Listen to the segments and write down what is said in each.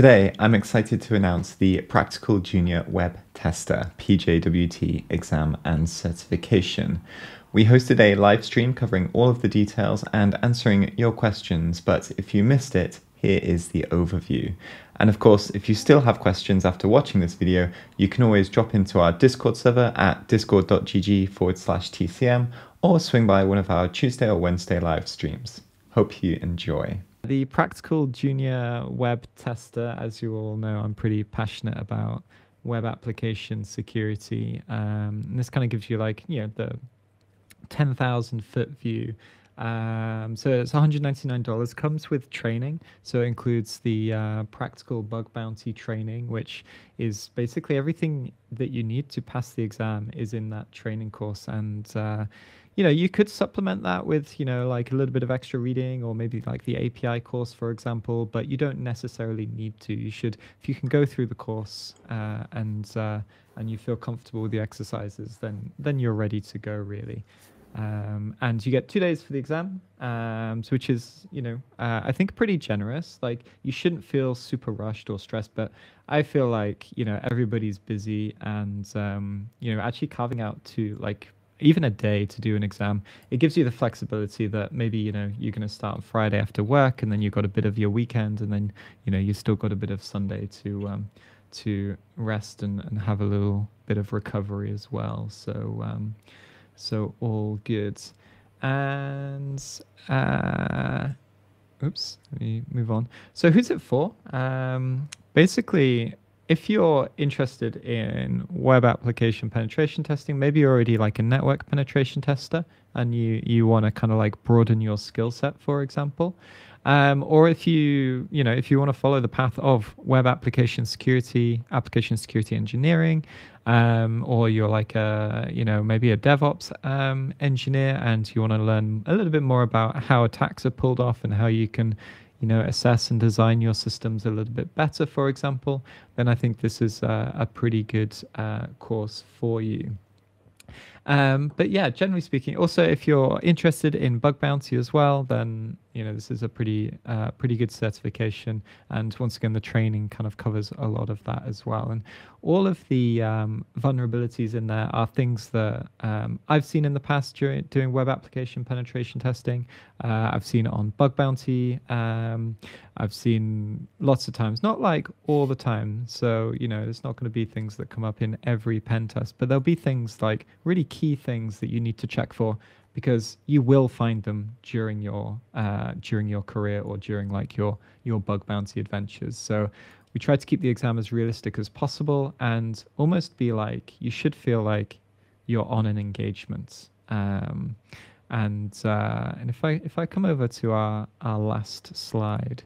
Today, I'm excited to announce the Practical Junior Web Tester PJWT exam and certification. We hosted a live stream covering all of the details and answering your questions, but if you missed it, here is the overview. And of course, if you still have questions after watching this video, you can always drop into our Discord server at discord.gg forward slash TCM or swing by one of our Tuesday or Wednesday live streams. Hope you enjoy. The Practical Junior Web Tester, as you all know, I'm pretty passionate about web application security. Um, and this kind of gives you like, you know, the 10,000 foot view. Um, so it's $199, comes with training. So it includes the uh, practical bug bounty training, which is basically everything that you need to pass the exam is in that training course. And uh, you know, you could supplement that with, you know, like a little bit of extra reading or maybe like the API course, for example, but you don't necessarily need to. You should, if you can go through the course uh, and uh, and you feel comfortable with the exercises, then then you're ready to go, really. Um, and you get two days for the exam, um, which is, you know, uh, I think pretty generous. Like you shouldn't feel super rushed or stressed, but I feel like you know everybody's busy, and um, you know actually carving out to like even a day to do an exam, it gives you the flexibility that maybe you know you're going to start on Friday after work, and then you've got a bit of your weekend, and then you know you still got a bit of Sunday to um, to rest and, and have a little bit of recovery as well. So um, so all good, and uh, oops, let me move on. So who's it for? Um, basically, if you're interested in web application penetration testing, maybe you're already like a network penetration tester and you, you want to kind of like broaden your skill set, for example. Um, or if you, you know, if you want to follow the path of web application security, application security engineering, um, or you're like a, you know, maybe a DevOps um, engineer and you want to learn a little bit more about how attacks are pulled off and how you can you know, assess and design your systems a little bit better, for example, then I think this is a, a pretty good uh, course for you. Um, but yeah, generally speaking, also if you're interested in bug bounty as well, then you know this is a pretty uh, pretty good certification. And once again, the training kind of covers a lot of that as well. And all of the um, vulnerabilities in there are things that um, I've seen in the past during doing web application penetration testing. Uh, I've seen it on bug bounty. Um, I've seen lots of times, not like all the time. So you know, there's not going to be things that come up in every pen test, but there'll be things like really key things that you need to check for because you will find them during your uh, during your career or during like your your bug bounty adventures. So we try to keep the exam as realistic as possible and almost be like you should feel like you're on an engagement. Um, and uh, and if I if I come over to our our last slide,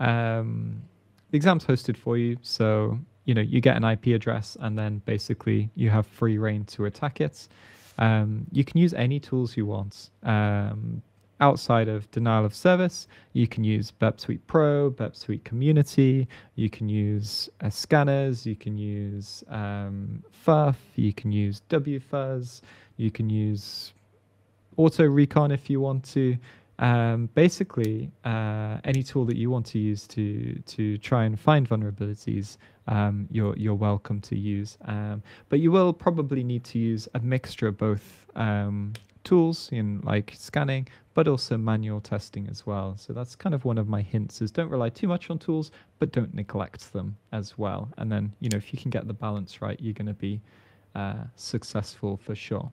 um, the exam's hosted for you, so you know you get an IP address and then basically you have free rein to attack it. Um, you can use any tools you want. Um, outside of denial of service, you can use Burp Suite Pro, Burp Suite Community, you can use uh, scanners, you can use um, ffuf, you can use WFuzz, you can use Auto Recon if you want to. Um, basically, uh, any tool that you want to use to to try and find vulnerabilities um, you're you're welcome to use. Um, but you will probably need to use a mixture of both um, tools in like scanning, but also manual testing as well. So that's kind of one of my hints: is don't rely too much on tools, but don't neglect them as well. And then you know if you can get the balance right, you're going to be uh, successful for sure.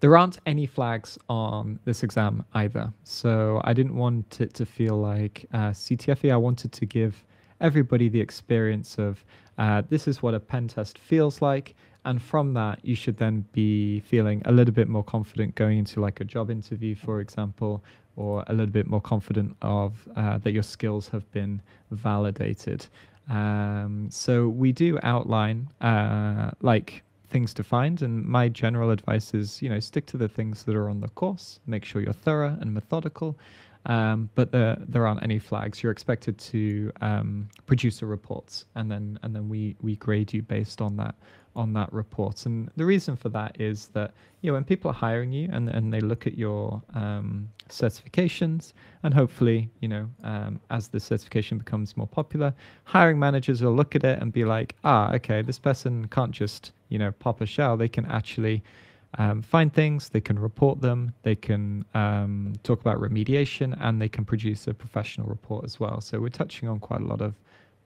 There aren't any flags on this exam either, so I didn't want it to feel like uh, CTFE. I wanted to give everybody the experience of uh, this is what a pen test feels like. And from that, you should then be feeling a little bit more confident going into like a job interview, for example, or a little bit more confident of uh, that your skills have been validated. Um, so we do outline uh, like things to find, and my general advice is, you know, stick to the things that are on the course. Make sure you're thorough and methodical, um, but there there aren't any flags. You're expected to um, produce a report, and then and then we we grade you based on that on that report. And the reason for that is that you know when people are hiring you and and they look at your um, certifications, and hopefully you know um, as the certification becomes more popular, hiring managers will look at it and be like, ah, okay, this person can't just you know pop a shell. They can actually um, find things, they can report them, they can um, talk about remediation, and they can produce a professional report as well. So we're touching on quite a lot of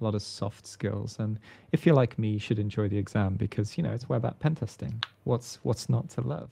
a lot of soft skills. And if you're like me, you should enjoy the exam because you know it's web app pen testing. What's what's not to love?